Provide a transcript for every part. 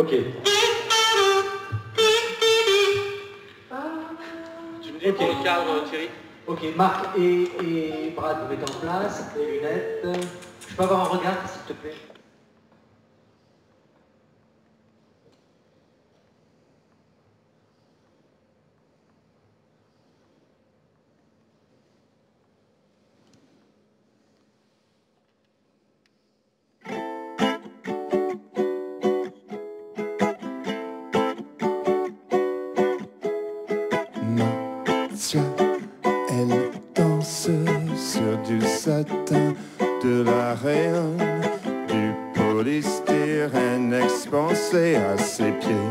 Ok. Tu me dis pour le cadre, Thierry Ok, Marc et, et Brad, vous mettez en place, les lunettes. Je peux avoir un regard, s'il te plaît? Danse sur du satin, de la rayonne, du polystyrène expansé à ses pieds.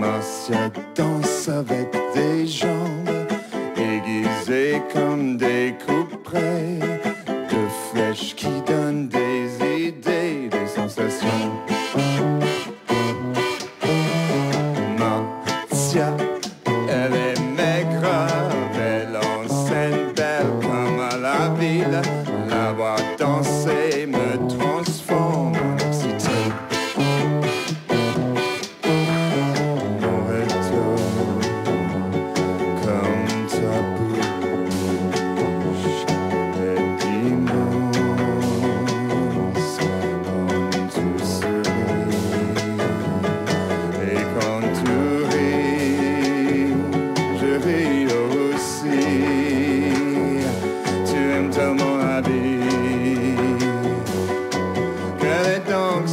Marcia danse avec des jambes aiguisées comme des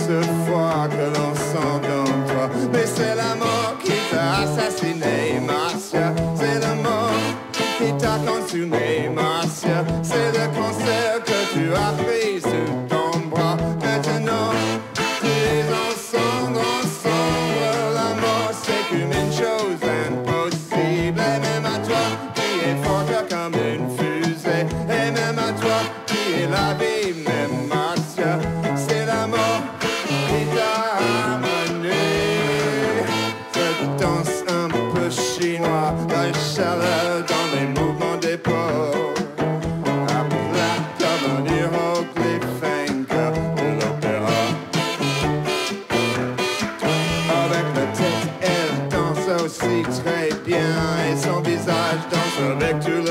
ce froid que l'on toi Mais c'est la mort qui t'a assassiné, Marcia. C'est la mort qui t'a consumé, Marcia. C'est le cancer que tu as pris aussi très bien et son visage avec tout le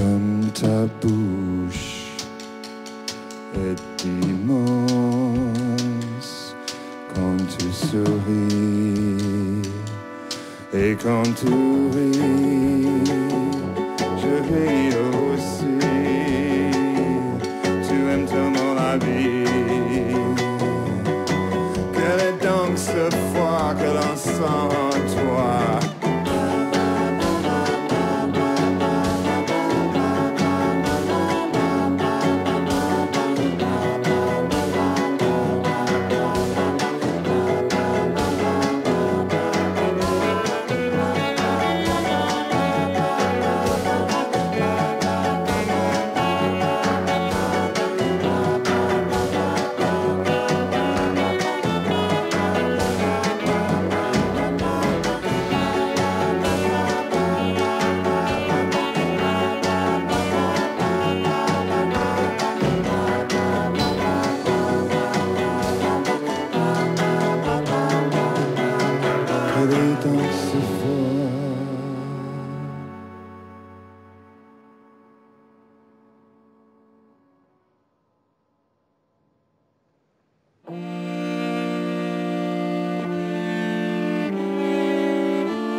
Ferme ta bouche est immense quand tu souris et quand tu ris, je ris aussi. Tu aimes tellement la vie. Quel est donc ce foi que l'on sent